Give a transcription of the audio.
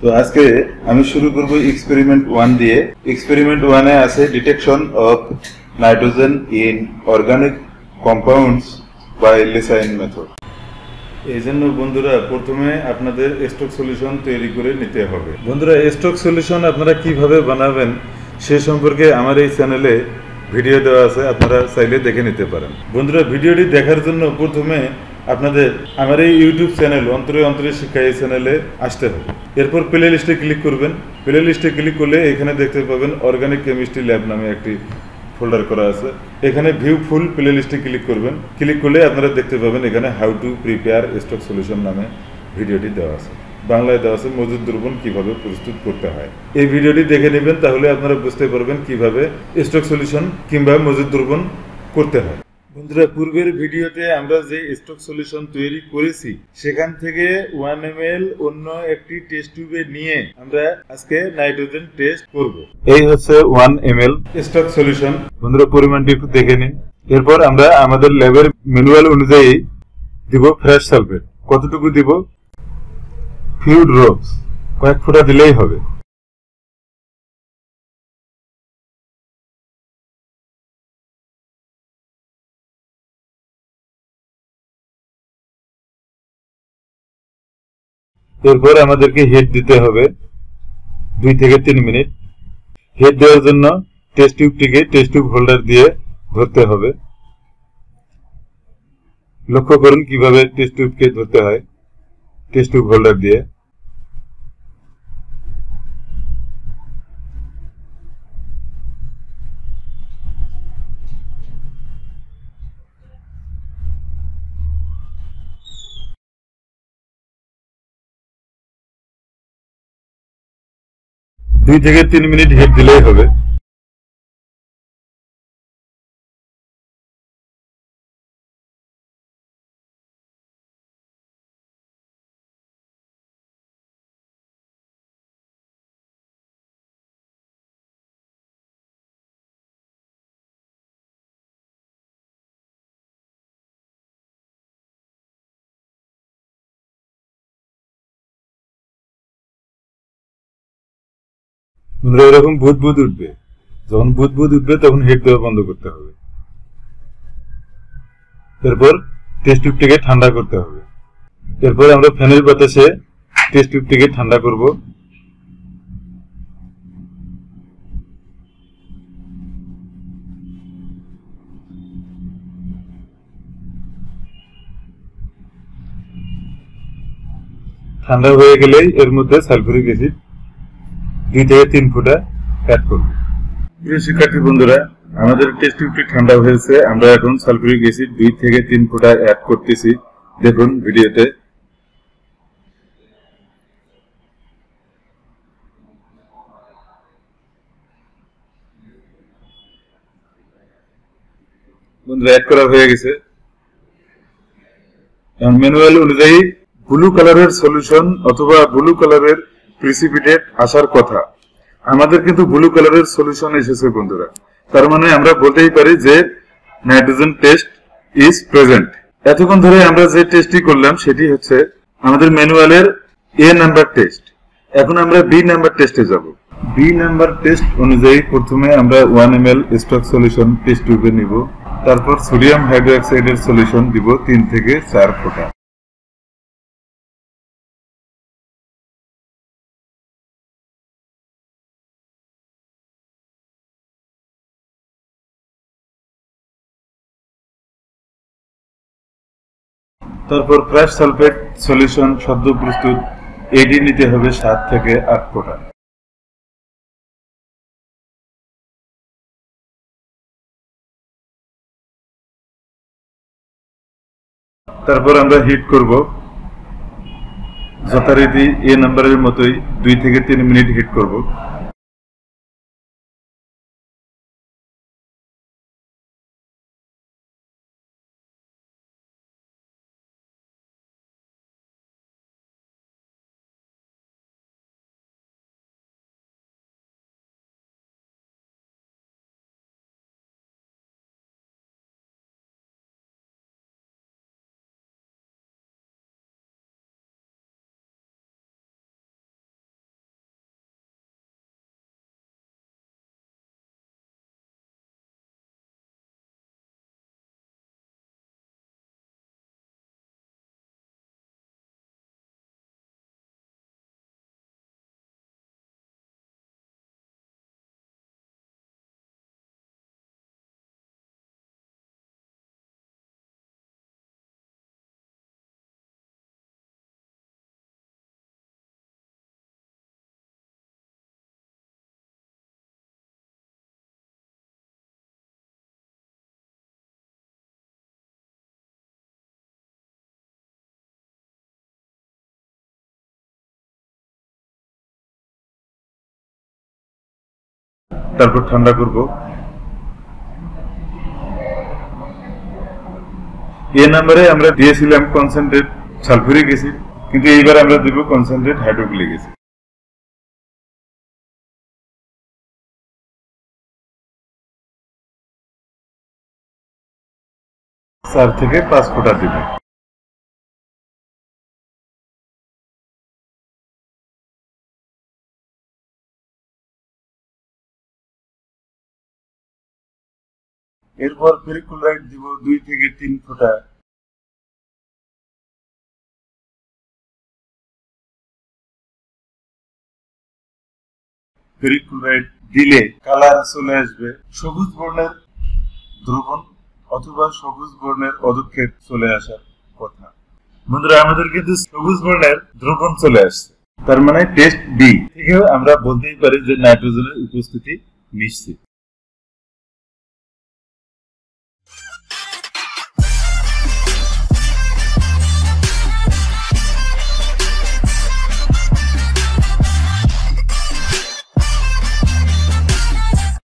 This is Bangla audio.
তো আজকে আমি শুরু করব এক্সপেরিমেন্ট ওয়ান দিয়ে। এক্সপেরিমেন্ট ওয়ানে আছে detection of nitrogen in organic compounds by Lassaigne method এই জন্য বন্ধুরা, প্রথমে আপনাদের স্টক সলিউশন তৈরি করে নিতে হবে। বন্ধুরা স্টক সলিউশন আপনারা কীভাবে বানাবেন সে সম্পর্কে আমার এই চ্যানেলে ভিডিও দেওয়া আছে, আপনারা চাইলে দেখে নিতে পারেন। বন্ধুরা ভিডিওটি দেখার জন্য প্রথমে আপনাদের আমার এই ইউটিউব চ্যানেল অন্তরে অন্তরে শিক্ষা এই চ্যানেলে আসতে হবে। এরপর প্লে লিস্টে ক্লিক করবেন। প্লে লিস্টে ক্লিক করলে এখানে দেখতে পাবেন অর্গানিক কেমিস্ট্রি ল্যাব নামে একটি ফোল্ডার করা আছে। এখানে ভিউ ফুল প্লে লিস্টে ক্লিক করবেন। ক্লিক করলে আপনারা দেখতে পাবেন এখানে how to prepare stock solution নামে ভিডিওটি দেওয়া আছে। বাংলায় দেওয়া আছে মজুদ দ্রবণ কীভাবে প্রস্তুত করতে হয়। এই ভিডিওটি দেখে নেবেন, তাহলে আপনারা বুঝতে পারবেন কীভাবে স্টক সলিউশন কিংবা মজুদ দ্রবণ করতে হয়। বন্ধুরা, পূর্বের ভিডিওতে আমরা যে স্টক সলিউশন তৈরি করেছি, সেখান থেকে ওয়ান এম এল অন্য একটি টেস্ট টিউবে নিয়ে আমরা আজকে নাইট্রোজেন টেস্ট করব। এই হচ্ছে one m l stock solution বন্ধুরা, পরিমাণটি একটু দেখে নিন। এরপর আমরা আমাদের ল্যাবের ম্যানুয়াল অনুযায়ী দিব ফ্রেশ সালফেট কতটুকু দিব? ফিউ ড্রপস কয়েক ফোঁটা দিলেই হবে। এরপর আমাদেরকে হিট দিতে হবে দুই থেকে তিন মিনিট। হিট দেওয়ার জন্য টেস্ট টিউবটিকে টেস্ট টিউব হোল্ডার দিয়ে ধরতে হবে। লক্ষ্য করুন কীভাবে টেস্ট টিউবকে ধরতে হয়। টেস্ট টিউব হোল্ডার দিয়ে। দুই থেকে তিন মিনিট হিট দিলেই হবে। বন্ধুরা এরকম ভূত ভূত উঠবে। যখন ভূত ভূত উঠবে, তখন হিট দেওয়া বন্ধ করতে হবে। এরপর টেস্ট টিউবটিকে ঠান্ডা করতে হবে। এরপর আমরা ফ্যানের বাতাসে টেস্ট টিউবটিকে ঠান্ডা করব। ঠান্ডা হয়ে গেলেই এর মধ্যে সালফুরিক অ্যাসিড দুই থেকে তিন ফুটা অ্যাড করব। প্রিয় শিক্ষার্থী বন্ধুরা, আমাদের টেস্ট ঠান্ডা হয়েছে। আমরা এখন অ্যাসিড দুই থেকে তিন ফুটা অ্যাড করতেছি। দেখুন ভিডিওতে। বন্ধুরা অ্যাড করা হয়ে গেছে। ম্যানুয়াল অনুযায়ী ব্লু কালারের সলিউশন অথবা ব্লু কালারের প্রিসিপিটেট আসার কথা। আমাদের কিন্তু ব্লু কালারের সলিউশন এসেছে বন্ধুরা। তার মানে আমরা বলতেই পারি যে নাইট্রোজেন টেস্ট ইজ প্রেজেন্ট এতক্ষণ ধরে আমরা যে টেস্টটি করলাম, সেটি হচ্ছে আমাদের ম্যানুয়ালের এ নাম্বার টেস্ট এখন আমরা বি নাম্বার টেস্টে যাব। বি নাম্বার টেস্ট অনুযায়ী প্রথমে আমরা one m l stock solution test টিউবে নিব। তারপর সোডিয়াম হাইড্রোক্সাইডের সলিউশন দিব তিন থেকে চার ফোঁটা। তারপর ক্রাশ সালফেট সলিউশন সদ্য প্রস্তুত। এডি নিতে হবে সাত থেকে আট ফোঁটা। তারপর আমরা হিট করব। যথারীতি এ নাম্বারের মতোই দুই থেকে তিন মিনিট হিট করব। তারপর ঠান্ডা করব। এ নাম্বারে আমরা দিয়েছিলাম কনসেন্ট্রেট সালফুরিক অ্যাসিড, কিন্তু এইবার আমরা দেব কনসেন্ট্রেট হাইড্রোক্লিক অ্যাসিড চার থেকে পাঁচ ফোঁটা দিব। এরপর ফেরিকুলাইট দিব দুই থেকে তিন ফোঁটা। ফেরিকুলাইট দিলে কালার চলে আসবে। সবুজ বর্ণের দ্রবণ অথবা সবুজ বর্ণের পদক্ষেপ চলে আসার কথা। বন্ধুরা, আমাদের কিন্তু সবুজ বর্ণের দ্রবণ চলে আসছে। তার মানে টেস্ট বি থেকেও আমরা বলতেই পারি যে নাইট্রোজেনের উপস্থিতি নিশ্চিত।